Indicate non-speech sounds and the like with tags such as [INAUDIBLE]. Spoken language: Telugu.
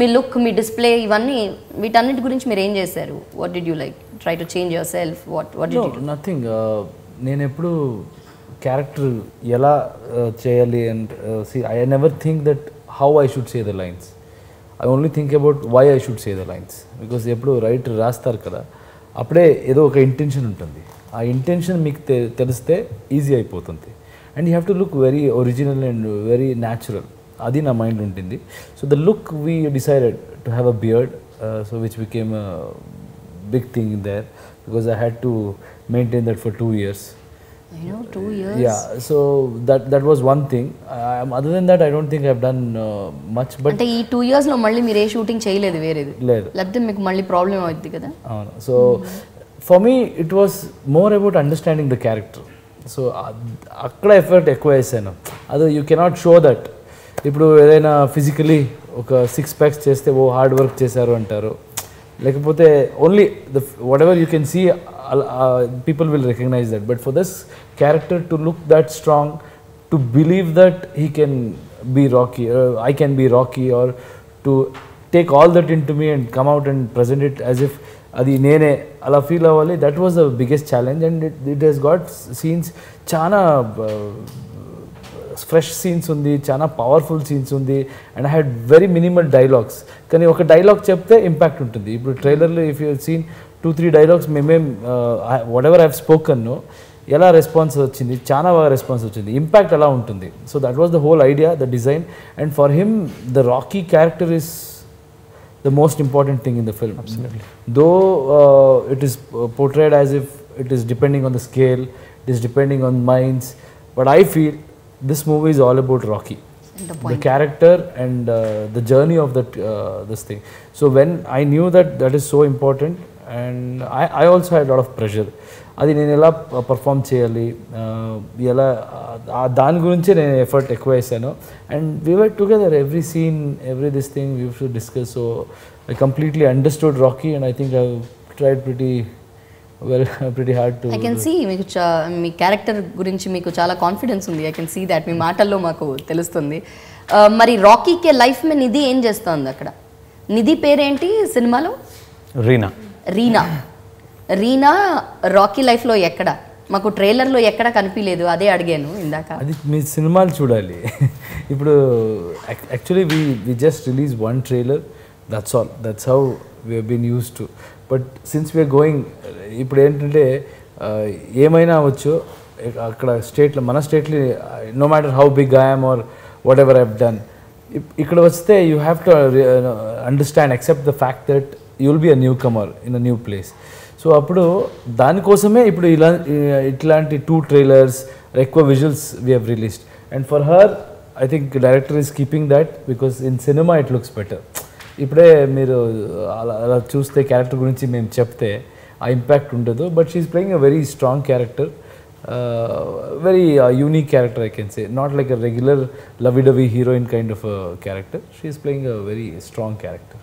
మీ లుక్ మీ డిస్ప్లే ఇవన్నీ వీటన్నిటి గురించి మీరు ఏం చేశారు? What did you like try to change yourself what what did you nothing నేను ఎప్పుడు క్యారెక్టర్ ఎలా uh, చేయాలి and see I never think that how I should say the lines I only think about why I should say the lines because ఎప్పుడు రైటర్ రాస్తారు కదా. అప్పుడే ఏదో ఒక ఇంటెన్షన్ ఉంటుంది. ఆ ఇంటెన్షన్ మీకు తెలిస్తే ఈజీ అయిపోతుంది. And you have to look very original and very natural అది నా మైండ్ ఉంటుంది so the look we decided to have a beard so which became big thing in there because I had to maintain that for two years. I know two years Yeah, so that that was one thing. Um, other than that, I don't think I've done uh, much. But అంటే ఈ టూ ఇయర్స్లో మళ్ళీ మీరు ఏ షూటింగ్ చేయలేదు వేరేది? లేదు. లేకపోతే మీకు మళ్ళీ ప్రాబ్లం అవుద్ది కదా? అవును. So for me it was more about understanding the character so అక్కడ ఎఫర్ట్ ఎక్కువ వేసాను. అది యూ కెనాట్ షో దట్ ఇప్పుడు ఏదైనా ఫిజికలీ ఒక సిక్స్ ప్యాక్స్ చేస్తే ఓ హార్డ్ వర్క్ చేశారు అంటారు. లేకపోతే only the whatever you can see people will recognise that but for this character to look that strong to believe that he can be Rocky I can be Rocky or to take all that into me and come out and present it as if అది నేనే అలా ఫీల్ అవ్వాలి. That was the biggest challenge and it it has got scenes చాలా ఫ్రెష్ సీన్స్ ఉంది చాలా పవర్ఫుల్ సీన్స్ ఉంది and I had very minimal dialogues కానీ ఒక డైలాగ్ చెప్తే ఇంపాక్ట్ ఉంటుంది ఇప్పుడు ట్రైలర్లో if you seen two three dialogues మేమేం వాట్ ఎవర్ హ్యావ్ స్పోకన్ ఎలా రెస్పాన్స్ వచ్చింది చాలా బాగా రెస్పాన్స్ వచ్చింది ఇంపాక్ట్ ఎలా ఉంటుంది so that was the whole idea the design and for him the Rocky character is the most important thing in the film. Absolutely. Though uh, it is uh, portrayed as if it is depending on the scale, it is depending on minds, but I feel this movie is all about Rocky. The The character and uh, the journey of that uh, this thing. So when I knew that that is so important, and I, I also had a lot of pressure. అది నేను ఎలా పర్ఫామ్ చేయాలి ఆ, ఎలా ఆ దాని గురించే నేను ఎఫర్ట్ ఎక్కువ వేసాను and we were together every scene every this thing we should discuss so I completely understood Rocky and I think I tried pretty well pretty hard to I can see మీకు మీ క్యారెక్టర్ గురించి మీకు చాలా కాన్ఫిడెన్స్ ఉంది. ఐ కెన్ సీ దాట్ మీ మాటల్లో మాకు తెలుస్తుంది. మరి రాకీకే లైఫ్ మే నిధి ఏం చేస్తుంది అక్కడ? నిధి పేరేంటి సినిమాలో? రీనా. రీనా. రీనా రాకీ లైఫ్లో ఎక్కడ? మాకు ట్రైలర్లో ఎక్కడ కనిపించలేదు. అదే అడిగాను ఇందాక. అది మీ సినిమాలు చూడాలి. [LAUGHS] ఇప్పుడు actually we we just release one trailer that's all that's how we been use to but since we are going ఇప్పుడు ఏంటంటే ఏమైనా అవ్వచ్చు అక్కడ స్టేట్లో మన స్టేట్లో no matter how big I'm or whatever I've done ఇక్కడ వస్తే you have to understand accept the fact that you will be a newcomer in a new place so అప్పుడు దానికోసమే ఇప్పుడు ఇలా ఇట్లాంటి టూ ట్రైలర్స్ ఎక్కువ visuals we have released and for her I think director is keeping that because in cinema it looks better ఇప్పుడే మీరు అలా అలా చూస్తే క్యారెక్టర్ గురించి మేము చెప్తే ఆ ఇంపాక్ట్ ఉండదు. But she's playing a very strong character very unique character I can say not like a regular love dovey heroine kind of character she's playing a very strong character